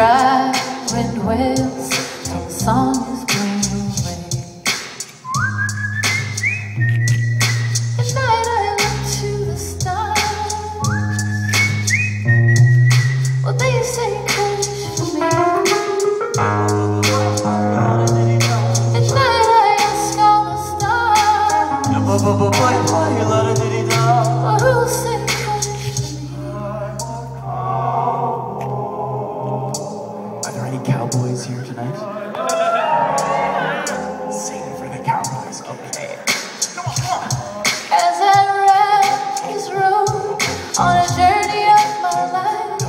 Dry wind wails till the song is blown away. At night I look to the stars. Well, they say courage for me. At night I ask all the stars. Well, who'll say courage Any cowboys here tonight? Sing for the cowboys, okay. As I ride this road on a journey of my life,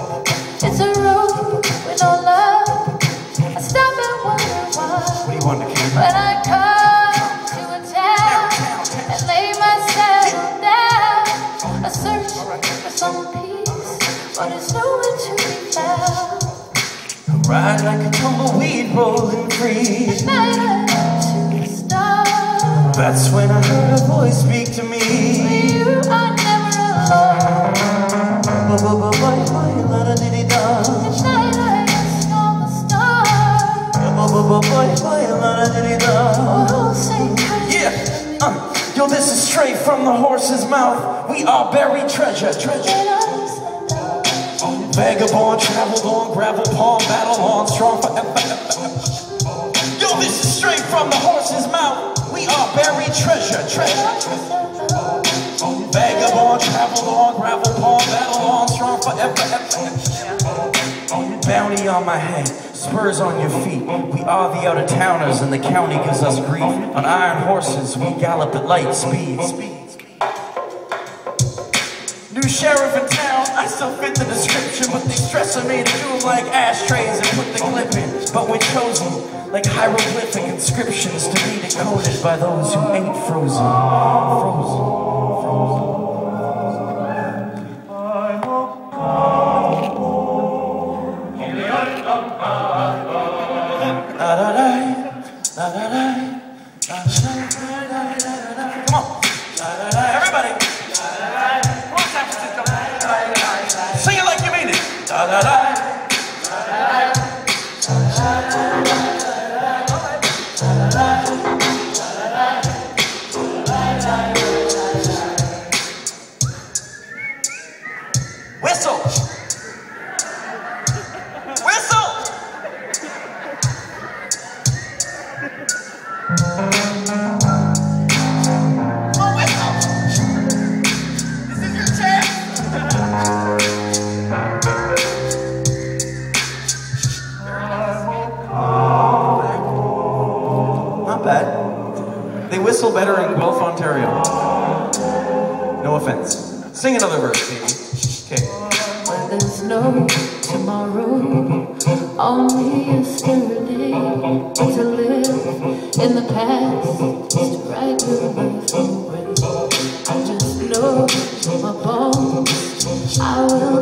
it's a road with no love. I stop and wonder why. What do you want to keep? When I come to a town and lay my saddle down, I search for some peace, but it's nowhere to be found. Ride like a tumbleweed rolling stars. That's when I heard a voice speak to me. You are never alone. All Yeah, uh, yo, this is straight from the horse's mouth. We are buried treasure, treasure. Vagabond, traveled on gravel palm, battle on, strong forever. Yo, this is straight from the horse's mouth. We are buried treasure, treasure. Vagabond, traveled on gravel palm, battle on, strong forever. Bounty on my head, spurs on your feet. We are the out of towners, and the county gives us grief. On iron horses, we gallop at light speed. New sheriff in town, I still fit the like ashtrays and put the clip in. But we're chosen like hieroglyphic inscriptions to be decoded by those who ain't frozen. Frozen. Frozen. Everybody. Sing it like you mean it. Whistle. Whistle better in Guelph, Ontario. No offense. Sing another verse, baby. Okay. Where there's no tomorrow, only yesterday. To live in the past, to write your life away. I just know my bones, I will